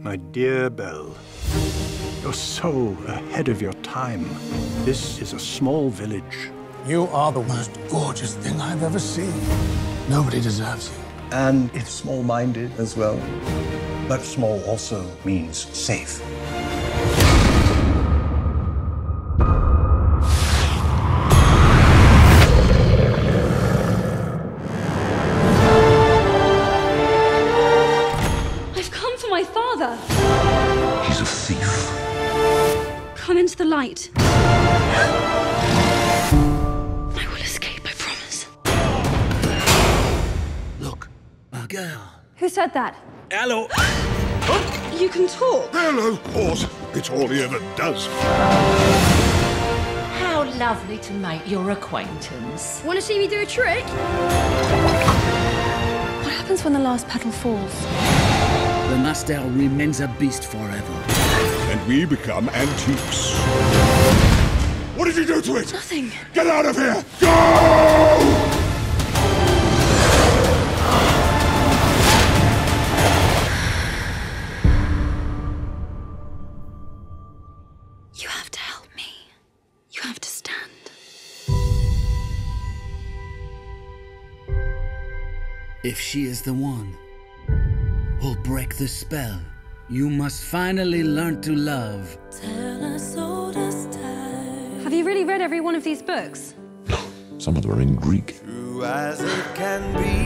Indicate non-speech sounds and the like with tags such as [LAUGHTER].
My dear Belle, you're so ahead of your time. This is a small village. You are the most gorgeous thing I've ever seen. Nobody deserves you. And it's small minded as well. But small also means safe. Thief. Come into the light. I will escape, I promise. Look, my girl. Who said that? Hello. [GASPS] You can talk. Hello, horse. It's all he ever does. How lovely to make your acquaintance. Want to see me do a trick? What happens when the last petal falls? The master remains a beast forever. And we become antiques. What did you do to it? Nothing. Get out of here! Go! You have to help me. You have to stand. If she is the one who'll break the spell, you must finally learn to love. Have you really read every one of these books? Some of them are in Greek. true as it can be.